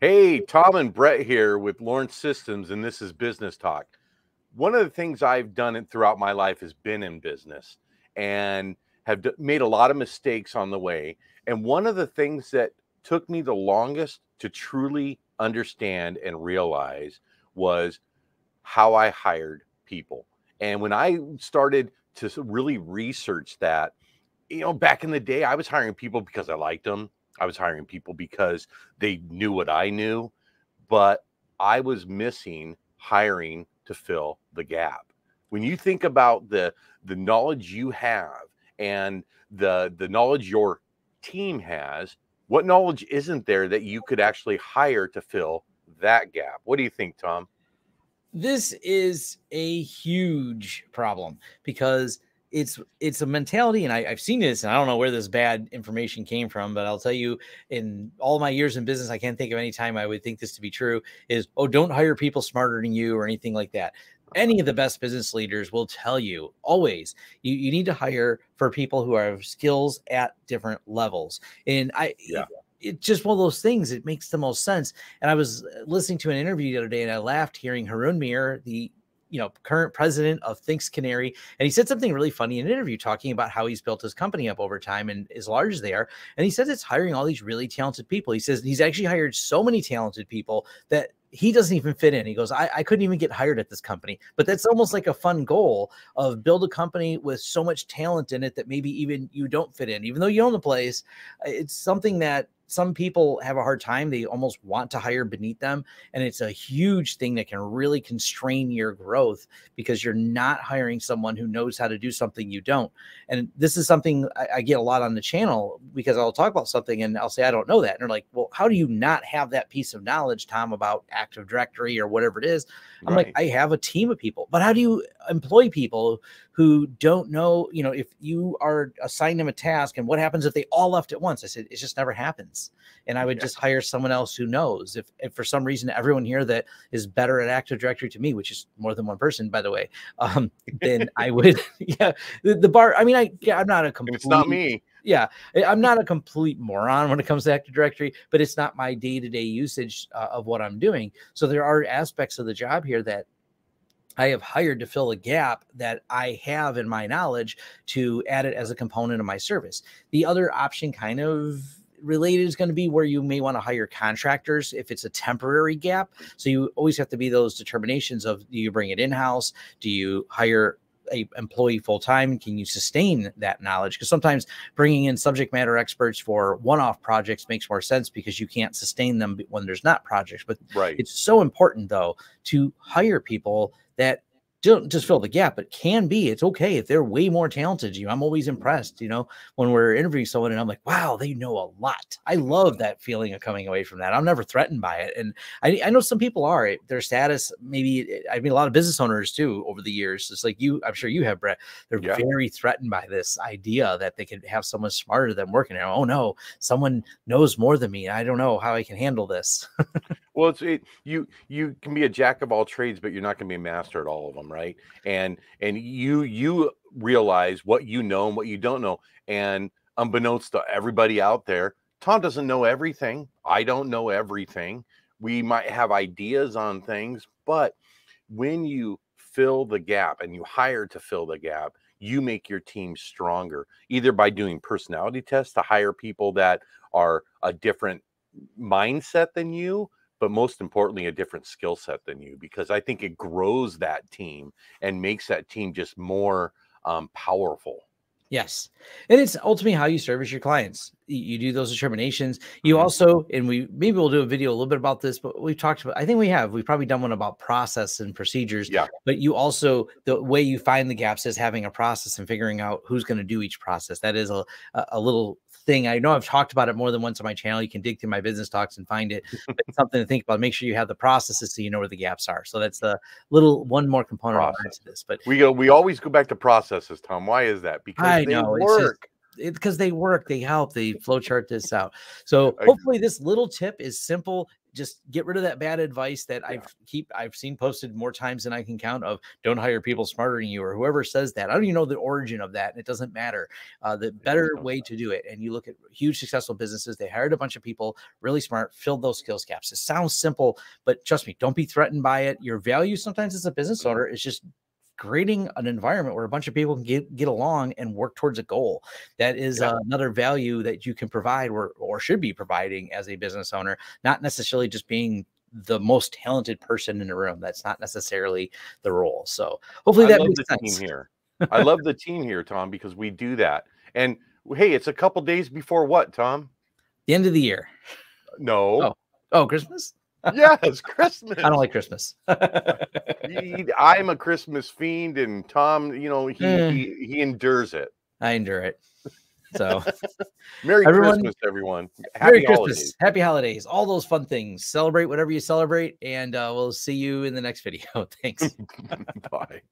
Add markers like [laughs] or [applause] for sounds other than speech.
Hey, Tom and Brett here with Lawrence Systems, and this is Business Talk. One of the things I've done throughout my life has been in business and have made a lot of mistakes on the way. And one of the things that took me the longest to truly understand and realize was how I hired people. And when I started to really research that, you know, back in the day, I was hiring people because I liked them I was hiring people because they knew what I knew, but I was missing hiring to fill the gap. When you think about the the knowledge you have and the the knowledge your team has, what knowledge isn't there that you could actually hire to fill that gap? What do you think, Tom? This is a huge problem because it's it's a mentality and I, have seen this and i don't know where this bad information came from but i'll tell you in all my years in business i can't think of any time i would think this to be true is oh don't hire people smarter than you or anything like that any of the uh-huh. best business leaders will tell you always you, you need to hire for people who have skills at different levels and i yeah it's just one of those things. It makes the most sense. And I was uh, listening to an interview the other day, and I laughed hearing Haroon Meer, the you know current president of Thinkst Canary, and he said something really funny in an interview talking about how he's built his company up over time and as large as they are. And he says it's hiring all these really talented people. He says he's actually hired so many talented people that he doesn't even fit in. He goes, I, I couldn't even get hired at this company. But that's almost like a fun goal of build a company with so much talent in it that maybe even you don't fit in, even though you own the place. It's something that some people have a hard time. They almost want to hire beneath them. And it's a huge thing that can really constrain your growth because you're not hiring someone who knows how to do something you don't. And this is something I, I get a lot on the channel because I'll talk about something and I'll say, I don't know that. And they're like, well, how do you not have that piece of knowledge, Tom, about Active Directory or whatever it is? I'm right. like, I have a team of people, but how do you employ people who don't know, you know, if you are assigning them a task and what happens if they all left at once? I said, it just never happens. And I would yeah. just hire someone else who knows. If, if for some reason everyone here that is better at Active Directory to me, which is more than one person, by the way, [laughs] um, then I [laughs] would, [laughs] yeah, the, the, bar. I mean, I, yeah, I'm not a complete. It's not me. Yeah, I'm not a complete moron when it comes to Active Directory, but it's not my day to day usage uh, of what I'm doing. So there are aspects of the job here that I have hired to fill a gap that I have in my knowledge to add it as a component of my service. The other option, kind of related, is going to be where you may want to hire contractors if it's a temporary gap. So you always have to be those determinations of do you bring it in house? Do you hire a employee full time can you sustain that knowledge because sometimes bringing in subject matter experts for one-off projects makes more sense because you can't sustain them when there's not projects but right. it's so important though to hire people that don't just fill the gap, but can be. It's okay if they're way more talented you. I'm always mm-hmm. impressed, you know, when we're interviewing someone and I'm like, wow, they know a lot. I love that feeling of coming away from that. I'm never threatened by it. And I, I know some people are. Their status, maybe, I mean, a lot of business owners too over the years. It's like you, I'm sure you have, Brett. They're yeah. very threatened by this idea that they could have someone smarter than working there. Oh no, someone knows more than me. I don't know how I can handle this. [laughs] well, it's it, you. You can be a jack of all trades, but you're not going to be a master at all of them right? And and you you realize what you know and what you don't know. And unbeknownst to everybody out there tom doesn't know everything. I don't know everything. We might have ideas on things but when you fill the gap and you hire to fill the gap you make your team stronger either by doing personality tests to hire people that are a different mindset than you but most importantly, a different skill set than you, because I think it grows that team and makes that team just more um, powerful. Yes. And it's ultimately how you service your clients. You do those determinations. You mm-hmm. also, and we maybe we'll do a video a little bit about this, but we've talked about, I think we have, we've probably done one about process and procedures. Yeah. But you also, the way you find the gaps is having a process and figuring out who's going to do each process. That is a, a little thing. I know I've talked about it more than once on my channel. You can dig through my business talks and find it. [laughs] it's something to think about. Make sure you have the processes so you know where the gaps are. So that's the little one more component to this. But we go, we always go back to processes, Tom. Why is that? Because I they know, work. Because they work, they help, they [laughs] flowchart this out. So hopefully this little tip is simple. Just get rid of that bad advice that Yeah. I've keep I've seen posted more times than I can count of don't hire people smarter than you or whoever says that. I don't even know the origin of that. And it doesn't matter. Uh, the better way to do it. And you look at huge successful businesses, they hired a bunch of people really smart, filled those skills gaps. It sounds simple, but trust me, don't be threatened by it. Your value sometimes as a business owner is just creating an environment where a bunch of people can get, get along and work towards a goal. That is Yeah. uh, another value that you can provide or, or should be providing as a business owner, not necessarily just being the most talented person in the room. That's not necessarily the role. So hopefully I that love makes the sense. team here. I love the team here, Tom, because we do that. And hey, it's a couple days before what, Tom? The end of the year. No. Oh. Oh, Christmas? Yes, Christmas. [laughs] I don't like Christmas. He- I'm a Christmas fiend, and Tom, you know, he Mm. he, he endures it. I endure it. So [laughs] Merry Everyone- Christmas, everyone. Happy Merry Christmas, holidays. happy holidays, all those fun things. Celebrate whatever you celebrate, and uh, we'll see you in the next video. [laughs] Thanks. Bye.